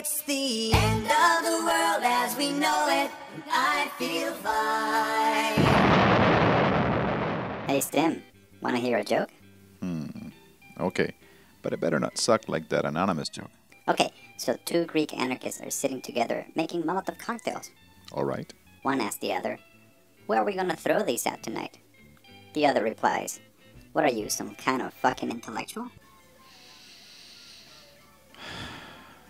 It's the end of the world as we know it. I feel fine. Hey, Stim, wanna hear a joke? Hmm. Okay, but it better not suck like that anonymous joke. Okay, so two Greek anarchists are sitting together making Molotov cocktails. All right. One asks the other, Where are we gonna throw these at tonight? The other replies, What are you, some kind of fucking intellectual?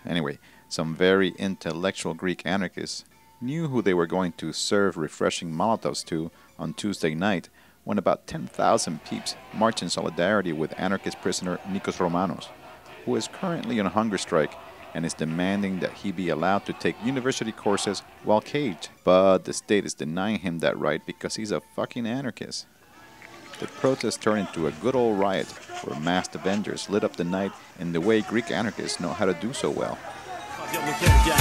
Anyway, some very intellectual Greek anarchists knew who they were going to serve refreshing Molotovs to on Tuesday night when about 10,000 peeps marched in solidarity with anarchist prisoner Nikos Romanos, who is currently on hunger strike and is demanding that he be allowed to take university courses while caged. But the state is denying him that right because he's a fucking anarchist. The protest turned into a good old riot where masked Avengers lit up the night in the way Greek anarchists know how to do so well. Δυο μου χέρια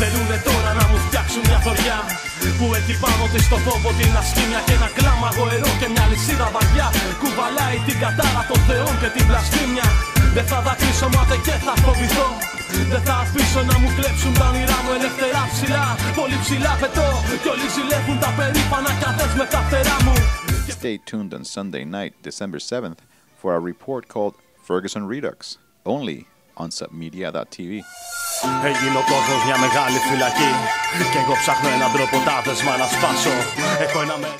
Θέλουνε τώρα να μου φτιάξουν μια θωριά Που έχει πάνω της το φόβο την ασκήμια Και ένα κλάμα γοερό και μια λυσίδα βαριά Κουβαλάει την κατάρα των θεών και την βλασφήμια Δεν θα δακρύσω μα δεν θα φοβηθώ δεν θα αφήσω να μου κλέψουν τα όνειρά μου ελευθερά ψηλά Πολύ ψηλά πετώ Κι όλοι ζηλεύουν τα περήφανα καθές με τα φτερά μου Stay tuned on Sunday night, December 7th, for a report called Ferguson Redux, only on submedia.tv. Έγινε ο κόσμος μια μεγάλη φυλακή Κι εγώ ψάχνω έναν τρόπο τα δεσμα να σπάσω Έχω ένα μέρο